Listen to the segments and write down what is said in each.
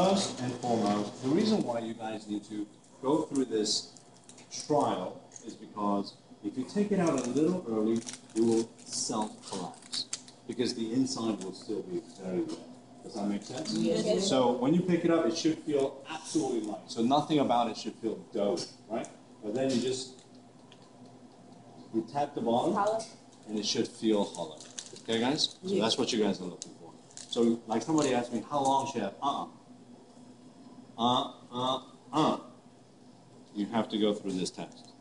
First and foremost, the reason why you guys need to go through this trial is because if you take it out a little early, it will self-collapse because the inside will still be very wet. Does that make sense? Yes. So when you pick it up, it should feel absolutely light. So nothing about it should feel doughy, right? But then you just you tap the bottom, and it should feel hollow. Okay, guys? So that's what you guys are looking for. So like somebody asked me, how long should I have? Uh-uh. Uh, uh, uh. You have to go through this test.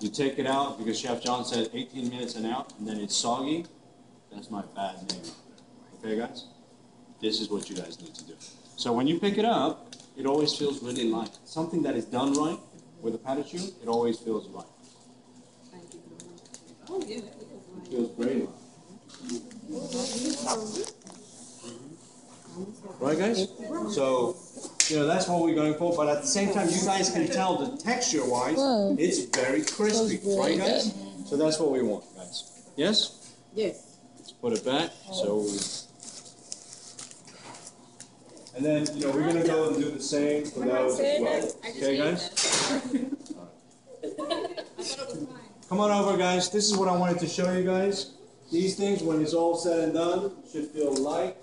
You take it out because Chef John said 18 minutes and out, and then it's soggy. That's my bad name. Okay, guys? This is what you guys need to do. So when you pick it up, it always feels really light. Something that is done right with a choux, it always feels right. Oh, yeah. It feels very light. Right, guys? So, you know, that's what we're going for. But at the same time, you guys can tell the texture-wise, Whoa. it's very crispy. Smells really Right, guys? So that's what we want, guys. Yes? Yes. Let's put it back. So, and then, you know, we're gonna go and do the same for those as well. Okay, guys? Come on over, guys. This is what I wanted to show you guys. These things, when it's all said and done, should feel light.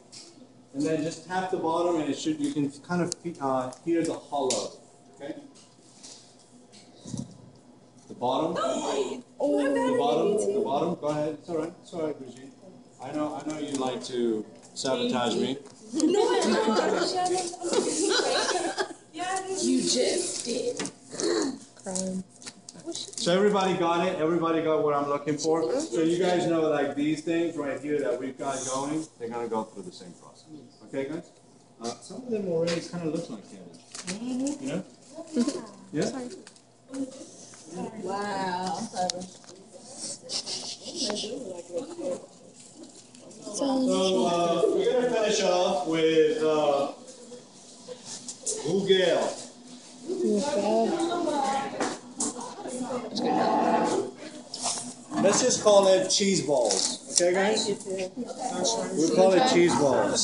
And then just tap the bottom, and it should you can kind of uh, hear the hollow. Okay. The bottom. The bottom. The bottom. Go ahead. It's all right. It's all right, Brigitte. I know. I know you like to sabotage me. No. You just did. Crying. So everybody got it. Everybody got what I'm looking for. So you guys know, like these things right here that we've got going, they're gonna go through the same process. Okay, guys? Uh, some of them already kind of look like candy. You know? Yeah. Wow. So uh, we're gonna finish off with uh, gougères. Let's just call it cheese balls. Okay, guys? We'll call it cheese balls.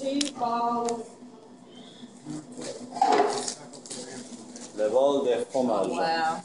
Cheese balls. Le vol de fromage. Wow.